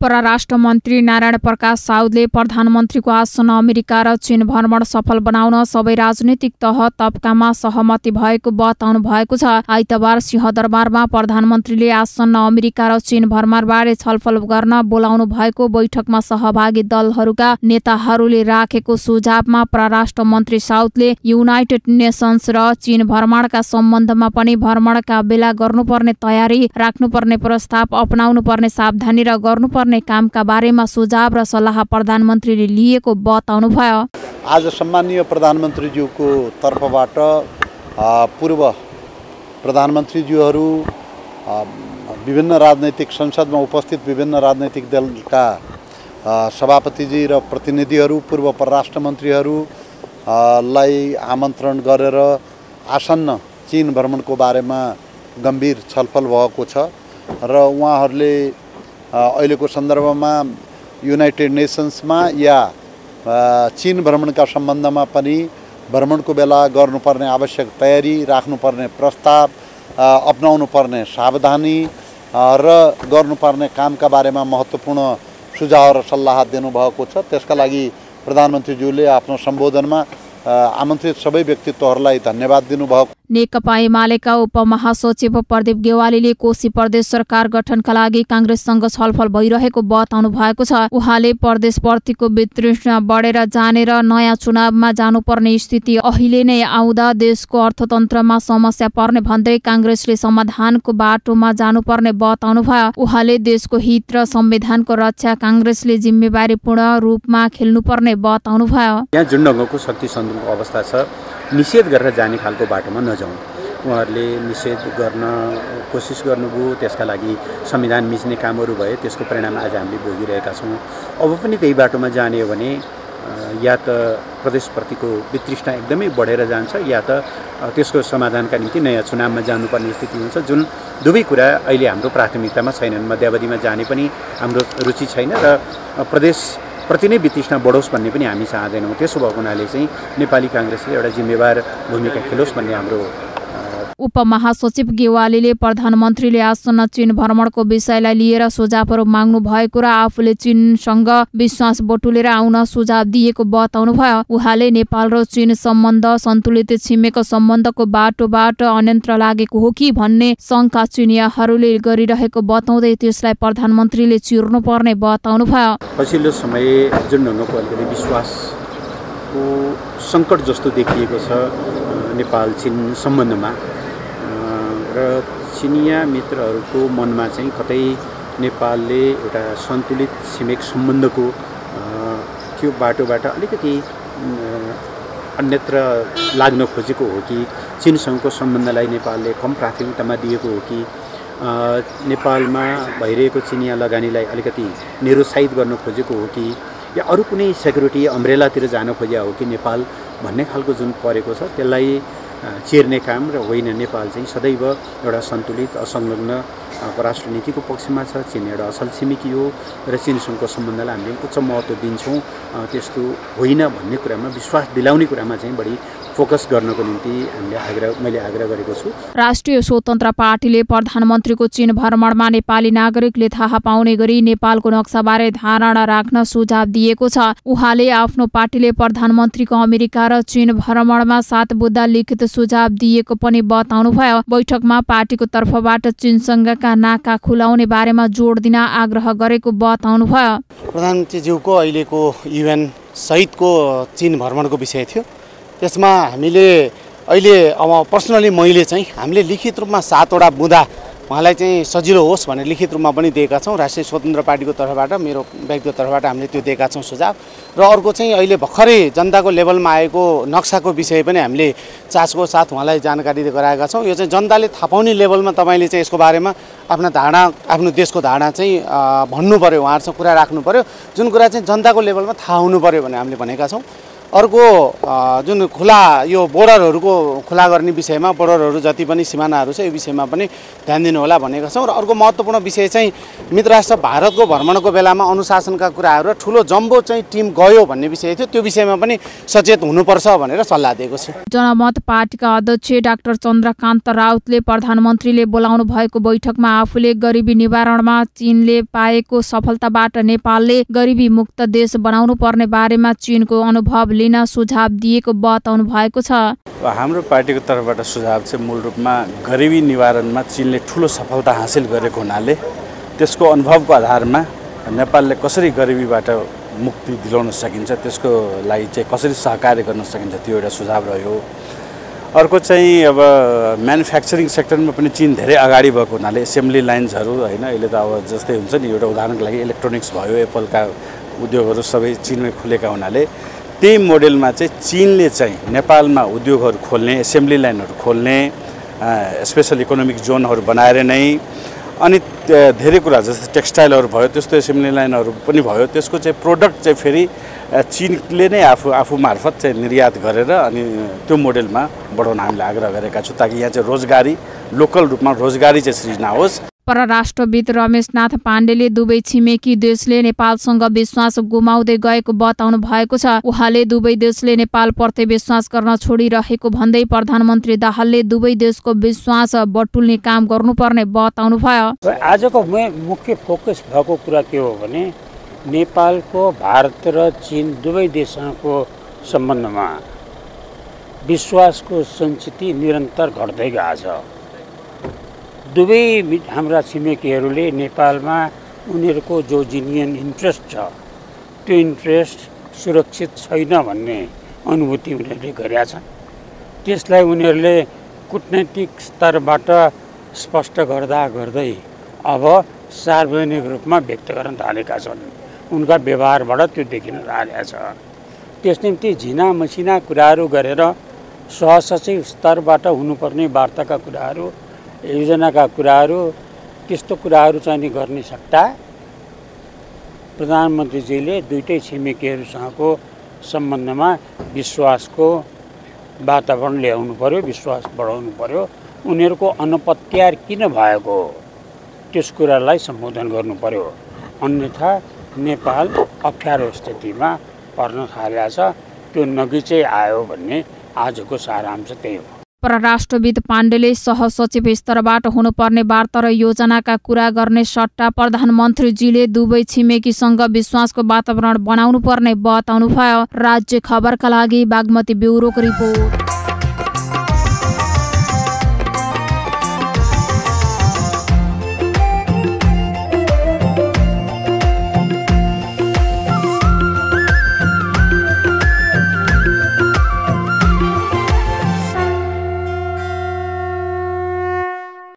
परराष्ट्र मन्त्री नारायण प्रकाश साउदले प्रधानमन्त्रीको आसन अमेरिका र चीन भ्रमण सफल बनाउन सबै राजनीतिक तह तबकामा सहमति भएको बताउनु भएको छ। आइतबार सिंहदरबारमा प्रधानमन्त्रीले आसन्न अमेरिका र चीन भ्रमणबारे छलफल गर्न बोलाउनु भएको बैठकमा सहभागी दलहरूका नेताहरूले राखेको सुझावमा परराष्ट्र मन्त्री साउदले युनाइटेड नेसन्स र चीन भ्रमणका सम्बन्धमा पनि भ्रमणका बेला गर्नुपर्ने तयारी राख्नुपर्ने प्रस्ताव अपनाउनु पर्ने सावधानी र गर्नुपर्ने गर्ने कामका बारेमा सुझाव र सल्लाह प्रधानमन्त्रीले लिएको बताउनु भयो आज सम्मानीय प्रधानमन्त्रीज्यूको तर्फबाट पूर्व प्रधानमन्त्रीज्यूहरू विभिन्न राजनैतिक संसदमा उपस्थित विभिन्न राजनैतिक दलका सभापतिजी र प्रतिनिधिहरू पूर्व परराष्ट्र मन्त्रीहरूलाई आमन्त्रण गरेर आसन्न चिन भ्रमणको बारेमा गम्भीर छलफल भएको छ र उहाँहरूले अहिलेको सन्दर्भमा युनाइटेड नेसन्समा या चिन भ्रमणका सम्बन्धमा पनि भ्रमणको बेला गर्नुपर्ने आवश्यक तयारी राख्नुपर्ने प्रस्ताव अप्नाउनु पर्ने सावधानी र गर्नुपर्ने कामका बारेमा महत्त्वपूर्ण सुझाव र सल्लाह दिनुभएको छ। त्यसका लागि प्रधानमन्त्रीज्यूले आफ्नो सम्बोधनमा आमन्त्रित सबै व्यक्तित्वहरूलाई धन्यवाद दिनुभएको नेकपा एमालेका उपमहासचिव प्रदीप गेवालीले कोशी प्रदेश सरकार गठनका लागि काङ्ग्रेससँग छलफल भइरहेको बताउनु भएको छ उहाँले प्रदेशप्रतिको वितृष्णा बढेर जाने र नयाँ चुनावमा जानुपर्ने स्थिति अहिले नै आउँदा देशको अर्थतन्त्रमा समस्या पर्ने भन्दै काङ्ग्रेसले समाधानको बाटोमा जानुपर्ने बताउनु भयो उहाँले देशको हित र संविधानको रक्षा काङ्ग्रेसले जिम्मेवारीपूर्ण रूपमा खेल्नुपर्ने बताउनु भयो यहाँ जुन ढङ्गको शक्ति सन्तुलनको अवस्था छ। निषेध गरेर जाने खालको बाटोमा नजाउँ। उहाँहरूले निषेध गर्न कोसिस गर्नुभयो त्यसका लागि संविधान मिच्ने कामहरू भए त्यसको परिणाम आज हामीले भोगिरहेका छौँ। अब पनि त्यही बाटोमा जाने हो भने या त प्रदेशप्रतिको वितृष्णा एकदमै बढेर जान्छ या त त्यसको समाधानका निम्ति नयाँ चुनावमा जानुपर्ने स्थिति हुन्छ जुन दुवै कुरा अहिले हाम्रो प्राथमिकतामा छैनन्। मध्यावधिमा जाने पनि हाम्रो रुचि छैन र प्रदेश प्रति नै वितृष्णा बढोस् भन्ने पनि हामी चाहँदैनौँ। त्यसो भएको हुनाले चाहिँ नेपाली काङ्ग्रेसले एउटा जिम्मेवार भूमिका खेलोस् भन्ने हाम्रो उपमहासचिव गेवालीले प्रधानमन्त्रीले आसन्न चीन भ्रमणको विषयलाई लिएर सुझावहरू माग्नु भएको र आफूले चीनसँग विश्वास बटुलेर आउन सुझाव दिएको बताउनु भयो उहाँले नेपाल र चीन सम्बन्ध सन्तुलित छिमेको सम्बन्धको बाटोबाट अन्यन्त्र लागेको हो कि भन्ने शङ्का चिनियाहरूले गरिरहेको बताउँदै त्यसलाई प्रधानमन्त्रीले चिर्नु पर्ने बताउनु भयो पछिल्लो समय जुन ढङ्गको अलिकति विश्वासको सङ्कट जस्तो देखिएको छ नेपाल चिन सम्बन्धमा। र चिनिया मित्रहरूको मनमा चाहिँ कतै नेपालले एउटा सन्तुलित छिमेक सम्बन्धको त्यो बाटोबाट अलिकति अन्यत्र लाग्न खोजेको हो कि चिनसँगको सम्बन्धलाई नेपालले कम प्राथमिकतामा दिएको हो कि नेपालमा भइरहेको चिनिया लगानीलाई अलिकति निरुत्साहित गर्न खोजेको हो कि या अरू कुनै सेक्युरिटी अम्ब्रेलातिर जान खोजेको हो कि नेपाल भन्ने खालको जुन परेको छ त्यसलाई चिर्ने काम र होइन नेपाल चाहिँ सदैव एउटा सन्तुलित असंलग्न परराष्ट्र नीतिको पक्षमा छ चिन एउटा असल छिमेकी हो र चिनसँगको सम्बन्धलाई हामीले उच्च महत्त्व दिन्छौँ। त्यस्तो होइन भन्ने कुरामा विश्वास दिलाउने कुरामा चाहिँ बढी फोकस गर्नको निम्ति हामीले आग्रह मैले आग्रह गरेको छु। राष्ट्रिय स्वतन्त्र पार्टीले प्रधानमन्त्रीको चीन भ्रमणमा नेपाली नागरिकले थाहा पाउने गरी नेपालको नक्साबारे धारणा राख्न सुझाव दिएको छ। उहाँले आफ्नो पार्टीले प्रधानमन्त्रीको अमेरिका र चीन भ्रमणमा सात बुद्धा लिखित सुझाव दिएको पनि बताउनु भयो बैठकमा पार्टीको तर्फबाट चीनसँगका नाका खुलाउने बारेमा जोड दिन आग्रह गरेको बताउनु भयो प्रधानमन्त्रीज्यूको अहिलेको युएन सहितको चीन भ्रमणको विषय थियो। त्यसमा हामीले अहिले अब पर्सनली मैले चाहिँ हामीले लिखित रूपमा सातवटा बुँदा उहाँलाई चाहिँ सजिलो होस् भनेर लिखित रूपमा पनि दिएका छौँ। राष्ट्रिय स्वतन्त्र पार्टीको तर्फबाट मेरो व्यक्तिगत तर्फबाट हामीले त्यो दिएका छौँ सुझाव। र अर्को चाहिँ अहिले भर्खरै जनताको लेभलमा आएको नक्साको विषय पनि हामीले चासको साथ उहाँलाई जानकारी गराएका छौँ। यो चाहिँ जनताले थाहा पाउने लेभलमा तपाईँले चाहिँ यसको बारेमा आफ्ना धारणा आफ्नो देशको धारणा चाहिँ भन्नु पऱ्यो उहाँहरूसँग कुरा राख्नु पऱ्यो जुन कुरा चाहिँ जनताको लेभलमा थाहा हुनु पऱ्यो भने हामीले भनेका छौँ। अर्को जुन खुला यो बोर्डरहरूको खुला गर्ने विषयमा बोर्डरहरू जति पनि सिमानाहरू छ यो विषयमा पनि ध्यान दिनु होला भनेका छौँ। र अर्को महत्त्वपूर्ण विषय चाहिँ मित्र राष्ट्र भारतको भ्रमणको बेलामा अनुशासनका कुराहरू र ठुलो जम्बो चाहिँ टिम गयो भन्ने विषय थियो। त्यो विषयमा पनि सचेत हुनुपर्छ भनेर सल्लाह दिएको छु। जनमत पार्टीका अध्यक्ष डाक्टर चन्द्रकान्त राउतले प्रधानमन्त्रीले बोलाउनु भएको बैठकमा आफूले गरिबी निवारणमा चीनले पाएको सफलताबाट नेपालले गरिबी मुक्त देश बनाउनु पर्ने बारेमा चीनको अनुभव लिन सुझाव दिएको बताउनु भएको छ। हाम्रो पार्टीको तर्फबाट सुझाव चाहिँ मूल रूपमा गरिबी निवारणमा चिनले ठुलो सफलता हासिल गरेको हुनाले त्यसको अनुभवको आधारमा नेपालले कसरी गरिबीबाट मुक्ति दिलाउन सकिन्छ त्यसको लागि चाहिँ कसरी सहकार्य गर्न सकिन्छ त्यो एउटा सुझाव रह्यो। अर्को चाहिँ अब म्यानुफ्याक्चरिङ सेक्टरमा पनि चिन धेरै अगाडि भएको हुनाले एसेम्ब्ली लाइन्सहरू होइन अहिले त अब जस्तै हुन्छ नि एउटा उदाहरणको लागि इलेक्ट्रोनिक्स भयो एप्पलका उद्योगहरू सबै चिनमै खुलेका हुनाले त्यही मोडेलमा चाहिँ चिनले चाहिँ नेपालमा उद्योगहरू खोल्ने एसेम्ब्ली लाइनहरू खोल्ने स्पेसल इकोनोमिक जोनहरू बनाएर नै अनि धेरै कुरा जस्तै टेक्सटाइलहरू भयो त्यस्तो एसेम्ब्ली लाइनहरू पनि भयो। त्यसको चाहिँ प्रोडक्ट चाहिँ फेरि चिनले नै आफू आफू मार्फत चाहिँ निर्यात गरेर अनि त्यो मोडेलमा बढाउन हामीले आग्रह गरेका छौँ ताकि यहाँ चाहिँ रोजगारी लोकल रूपमा रोजगारी चाहिँ सृजना होस्। परराष्ट्रविद रमेशनाथ पाण्डेले दुवै छिमेकी देशले नेपालसँग विश्वास गुमाउँदै गएको बताउनु भएको छ। उहाँले दुवै देशले नेपाल प्रति विश्वास गर्न छोडिरहेको भन्दै प्रधानमन्त्री दाहालले दुवै देशको विश्वास बटुल्ने काम गर्नुपर्ने बताउनु भयो आजको मुख्य फोकस भएको कुरा के हो भने नेपालको भारत र चिन दुवै देशसँगको सम्बन्धमा विश्वासको सञ्चिति निरन्तर घट्दै गएको छ। दुवै हाम्रा छिमेकीहरूले नेपालमा उनीहरूको जो जिनियन इन्ट्रेस्ट छ त्यो इन्ट्रेस्ट सुरक्षित छैन भन्ने अनुभूति उनीहरूले गरेका छन्। त्यसलाई उनीहरूले कुटनैतिक स्तरबाट स्पष्ट गर्दा गर्दै अब सार्वजनिक रूपमा व्यक्त गर्न थालेका छन्। उनका व्यवहारबाट त्यो देखिन थालेको छ। त्यस निम्ति झिना मसिना कुराहरू गरेर सहसचिव स्तरबाट हुनुपर्ने वार्ताका कुराहरू योजनाका कुराहरू त्यस्तो कुराहरू चाहिँ नि गर्ने सट्टा प्रधानमन्त्रीजीले दुइटै छिमेकीहरूसँगको सम्बन्धमा विश्वासको वातावरण ल्याउनु पर्यो विश्वास बढाउनु पर्यो। उनीहरूको अनपत्यार किन भएको? त्यस कुरालाई सम्बोधन गर्नु पर्यो। अन्यथा नेपाल अप्ठ्यारो स्थितिमा पर्न थालेको छ त्यो नगिचै आयो भन्ने आजको सारांश त्यही हो। परराष्ट्रविद पाण्डेले सहसचिव स्तरबाट हुनुपर्ने वार्ता र योजनाका कुरा गर्ने सट्टा प्रधानमन्त्रीजीले दुवै छिमेकीसँग विश्वासको वातावरण बनाउनु पर्ने बताउनु भयो राज्य खबरका लागि बागमती ब्युरोको रिपोर्ट।